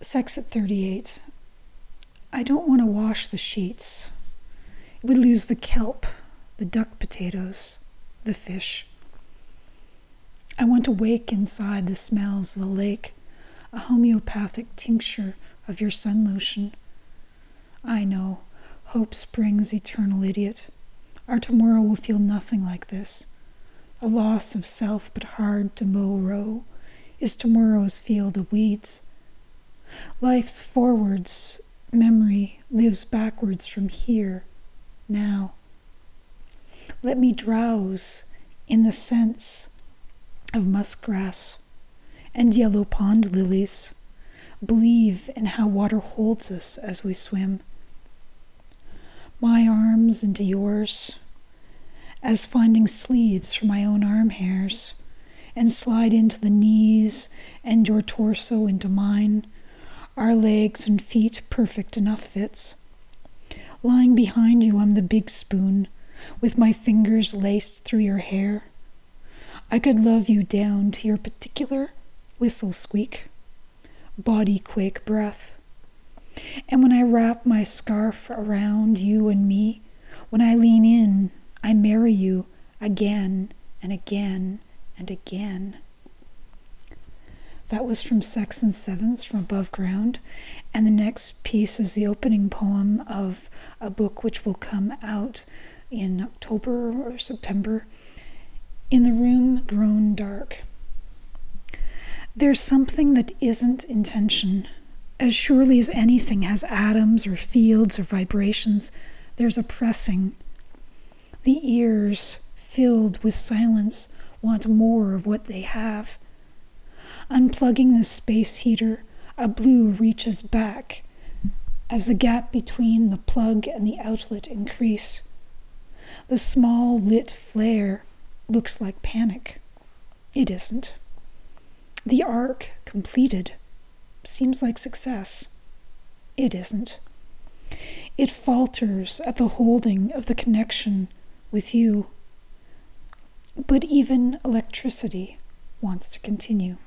Sex at 38. I don't want to wash the sheets. Would lose the kelp, the duck potatoes, the fish. I want to wake inside the smells of the lake, a homeopathic tincture of your sun lotion. I know, hope springs eternal idiot. Our tomorrow will feel nothing like this. A loss of self but hard to mow row is tomorrow's field of weeds. Life's forwards memory lives backwards from here, now. Let me drowse in the sense of muskgrass and yellow pond lilies, believe in how water holds us as we swim. My arms into yours, as finding sleeves for my own arm hairs, and slide into the knees and your torso into mine our legs and feet perfect enough fits. Lying behind you, I'm the big spoon, with my fingers laced through your hair. I could love you down to your particular whistle squeak, body quake breath. And when I wrap my scarf around you and me, when I lean in, I marry you again and again and again. That was from Sex in Sevens from Above Ground. And the next piece is the opening poem of a book which will come out in October or September. In the room grown dark. There's something that isn't intention. As surely as anything has atoms or fields or vibrations, there's a pressing. The ears, filled with silence, want more of what they have. Unplugging the space heater, a blue reaches back as the gap between the plug and the outlet increase. The small lit flare looks like panic. It isn't. The arc completed seems like success. It isn't. It falters at the holding of the connection with you. But even electricity wants to continue.